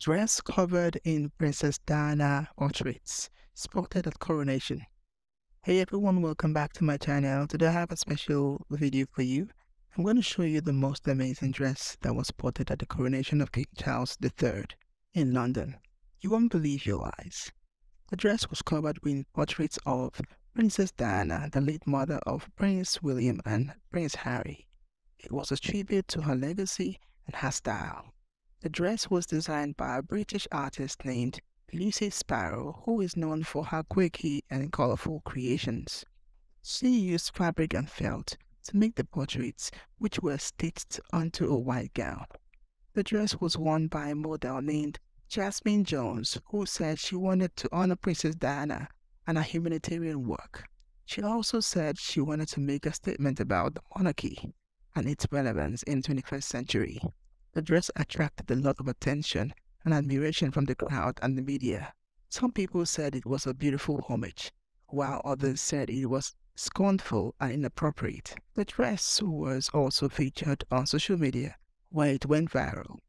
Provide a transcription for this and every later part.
Dress covered in Princess Diana portraits, spotted at coronation. Hey everyone, welcome back to my channel. Today I have a special video for you. I'm going to show you the most amazing dress that was spotted at the coronation of King Charles III in London. You won't believe your eyes. The dress was covered with portraits of Princess Diana, the late mother of Prince William and Prince Harry. It was a tribute to her legacy and her style. The dress was designed by a British artist named Lucy Sparrow, who is known for her quirky and colorful creations. She used fabric and felt to make the portraits, which were stitched onto a white gown. The dress was worn by a model named Jasmine Jones, who said she wanted to honor Princess Diana and her humanitarian work. She also said she wanted to make a statement about the monarchy and its relevance in the 21st century. The dress attracted a lot of attention and admiration from the crowd and the media. Some people said it was a beautiful homage, while others said it was scornful and inappropriate. The dress was also featured on social media, where it went viral.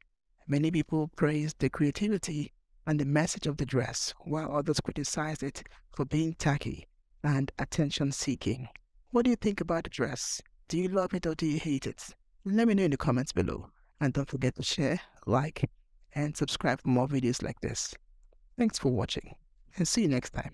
Many people praised the creativity and the message of the dress, while others criticized it for being tacky and attention seeking. What do you think about the dress? Do you love it or do you hate it? Let me know in the comments below. And don't forget to share, like, and subscribe for more videos like this. Thanks for watching and see you next time.